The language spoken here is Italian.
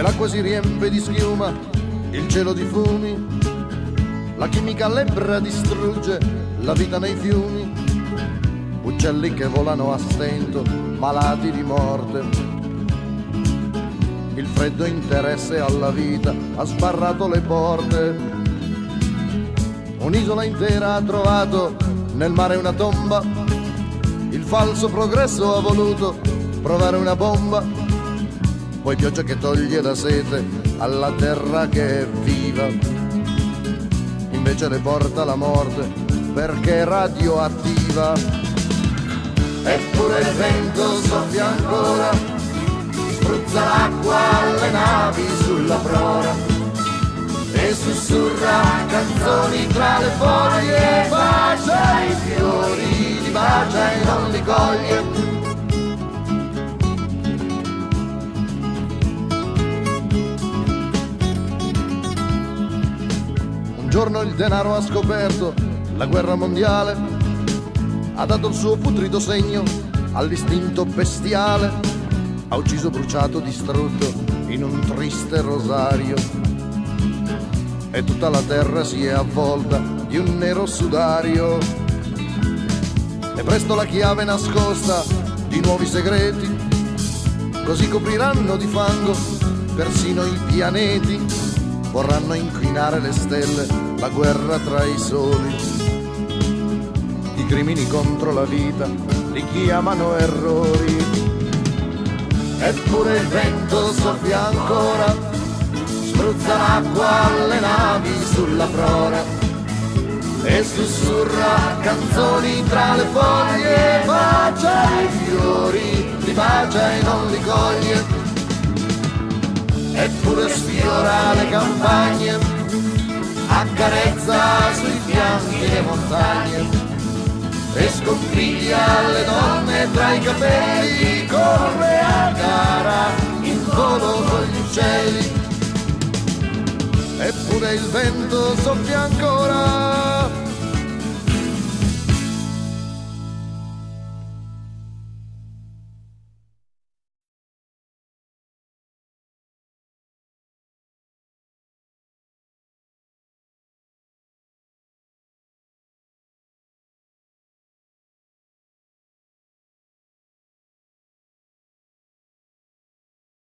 e l'acqua si riempie di schiuma, il cielo di fumi, la chimica lebbra distrugge la vita nei fiumi, uccelli che volano a stento, malati di morte. Il freddo interesse alla vita ha sbarrato le porte. Un'isola intera ha trovato nel mare una tomba. Il falso progresso ha voluto provare una bomba. Poi pioggia che toglie la sete alla terra che è viva. Invece le porta la morte perché è radioattiva. Eppure il vento soffia ancora, spruzza l'acqua alle navi sulla prora e sussurra canzoni tra le foglie, bacia i fiori, li bacia e non li coglie. Un giorno il denaro ha scoperto la guerra mondiale, ha dato il suo putrido segno all'istinto bestiale, ha ucciso, bruciato, distrutto in un triste rosario e tutta la terra si è avvolta di un nero sudario. E presto la chiave nascosta di nuovi segreti, così copriranno di fango persino i pianeti, vorranno inquinare le stelle, la guerra tra i soli. I crimini contro la vita li chiamano errori. Eppure il vento soffia ancora spruzza l'acqua alle navi sulla prora e sussurra canzoni tra le foglie, bacia i fiori, li bacia e non li coglie, sfiora le campagne, accarezza sui fianchi le montagne e sconfiglia le donne tra i capelli, corre a gara in volo con gli uccelli. Eppure il vento soffia ancora